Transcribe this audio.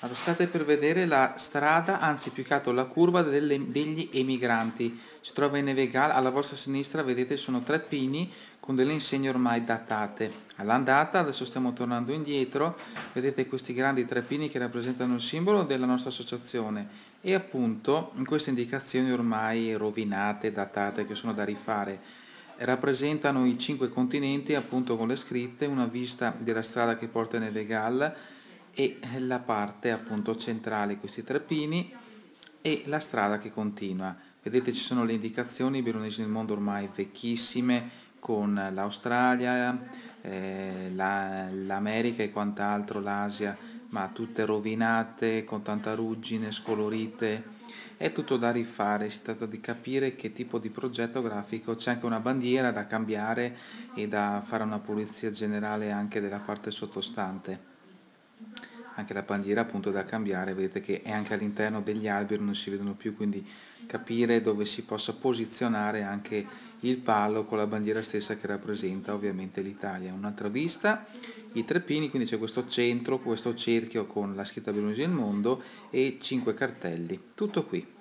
Allora, state per vedere la strada, anzi più che altro la curva delle, degli emigranti. Si trova in Nevegal, alla vostra sinistra vedete sono tre pini con delle insegne ormai datate. All'andata, adesso stiamo tornando indietro, vedete questi grandi tre pini che rappresentano il simbolo della nostra associazione e appunto in queste indicazioni ormai rovinate, datate, che sono da rifare rappresentano i cinque continenti appunto con le scritte, una vista della strada che porta a Nevegal e la parte appunto centrale, questi tre pini e la strada che continua. Vedete ci sono le indicazioni veronesi del mondo ormai vecchissime con l'Australia, eh, l'America e quant'altro, l'Asia, ma tutte rovinate, con tanta ruggine, scolorite. È tutto da rifare, si tratta di capire che tipo di progetto grafico, c'è anche una bandiera da cambiare e da fare una pulizia generale anche della parte sottostante anche la bandiera appunto da cambiare, vedete che è anche all'interno degli alberi, non si vedono più, quindi capire dove si possa posizionare anche il palo con la bandiera stessa che rappresenta ovviamente l'Italia. Un'altra vista, i tre pini, quindi c'è questo centro, questo cerchio con la scritta Veronesi del mondo e cinque cartelli. Tutto qui.